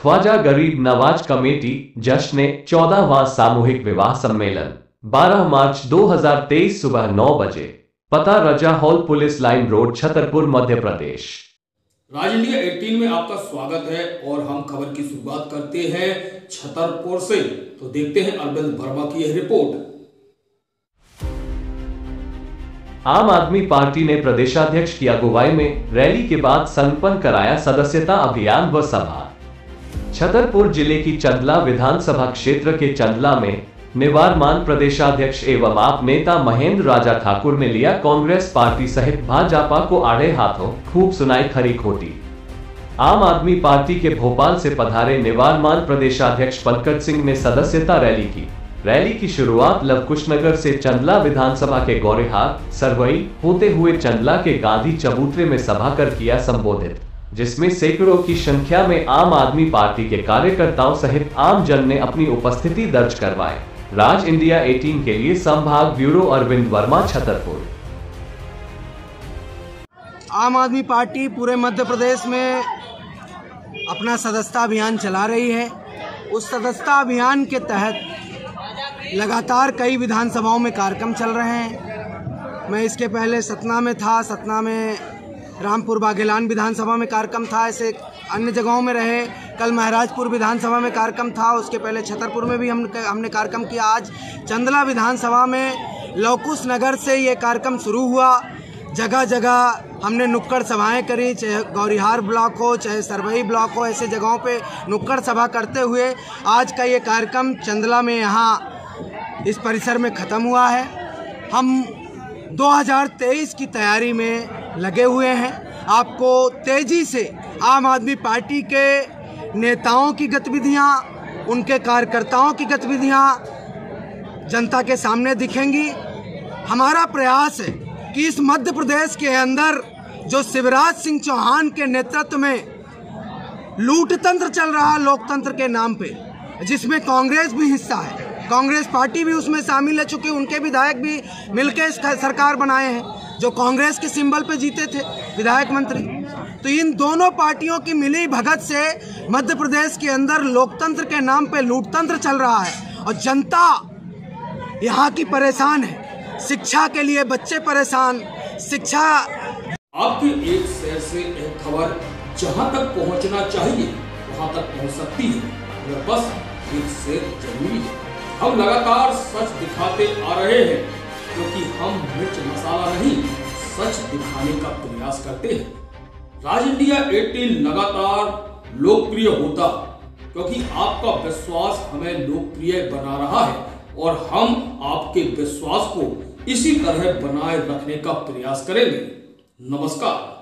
ख्वाजा गरीब नवाज़ कमेटी जश्न चौदहवा सामूहिक विवाह सम्मेलन 12 मार्च 2023 सुबह 9 बजे पता Raza hall police line road Chhatarpur Madhya Pradesh. Raj India 18 में आपका स्वागत है और हम खबर की शुरुआत करते हैं छतरपुर से। तो देखते हैं अरविंद वर्मा की यह रिपोर्ट। आम आदमी पार्टी ने प्रदेशाध्यक्ष की अगुवाई में रैली के बाद संपन्न कराया सदस्यता अभियान व सभा। छतरपुर ज़िले की चंदला विधानसभा क्षेत्र के चंदला में निवारमान प्रदेशाध्यक्ष एवं आप नेता महेंद्र राजा ठाकुर ने लिया कांग्रेस पार्टी सहित भाजपा को आड़े हाथों खूब सुनाई खरी खोटी। आम आदमी पार्टी के भोपाल से पधारे निवारमान प्रदेशाध्यक्ष पंकज सिंह ने सदस्यता रैली की। रैली की शुरुआत लवकुश नगर से चंदला विधानसभा के गौरेहार, सरवई, होते हुए चंदला के गांधी चबूतरे में सभा कर किया संबोधित। जिसमें सैकड़ों की संख्या में आम आदमी पार्टी के कार्यकर्ताओं सहित आम जन ने अपनी उपस्थिति दर्ज करवाए राज इंडिया 18 के लिए संभाग ब्यूरो अरविंद वर्मा, छतरपुर। आम आदमी पार्टी पूरे मध्य प्रदेश में अपना सदस्यता अभियान चला रही है। उस सदस्यता अभियान के तहत लगातार कई विधानसभाओं में कार्यक्रम चल रहे हैं। मैं इसके पहले सतना में था, सतना में रामपुर बागेलान विधानसभा में कार्यक्रम था, ऐसे अन्य जगहों में रहे। कल महाराजपुर विधानसभा में कार्यक्रम था, उसके पहले छतरपुर में भी हम हमने कार्यक्रम किया। आज चंदला विधानसभा में लौकुश नगर से ये कार्यक्रम शुरू हुआ। जगह जगह हमने नुक्कड़ सभाएँ करी, चाहे गौरीहार ब्लॉक हो, चाहे सरवई ब्लॉक हो, ऐसे जगहों पे नुक्कड़ सभा करते हुए आज का ये कार्यक्रम चंदला में यहाँ इस परिसर में ख़त्म हुआ है। हम 2023 की तैयारी में लगे हुए हैं। आपको तेज़ी से आम आदमी पार्टी के नेताओं की गतिविधियाँ, उनके कार्यकर्ताओं की गतिविधियाँ जनता के सामने दिखेंगी। हमारा प्रयास है कि इस मध्य प्रदेश के अंदर जो शिवराज सिंह चौहान के नेतृत्व में लूट तंत्र चल रहा लोकतंत्र के नाम पे, जिसमें कांग्रेस भी हिस्सा है, कांग्रेस पार्टी भी उसमें शामिल है, चूँकि उनके विधायक भी मिलकर सरकार बनाए हैं। जो कांग्रेस के सिंबल पे जीते थे, विधायक मंत्री। तो इन दोनों पार्टियों की मिली भगत से मध्य प्रदेश के अंदर लोकतंत्र के नाम पे लूटतंत्र चल रहा है और जनता यहाँ की परेशान है। शिक्षा के लिए बच्चे परेशान, शिक्षा आपके एक शहर से एक खबर जहाँ तक पहुँचना चाहिए, वहाँ तक पहुँच सकती है। बस एक शेर ज़रूरी है। हम लगातार सच दिखाते आ रहे हैं, क्योंकि हम मिर्च मसाला नहीं। सच दिखाने का प्रयास करते हैं। राज इंडिया 18 लगातार लोकप्रिय होता क्योंकि आपका विश्वास हमें लोकप्रिय बना रहा है और हम आपके विश्वास को इसी तरह बनाए रखने का प्रयास करेंगे। नमस्कार।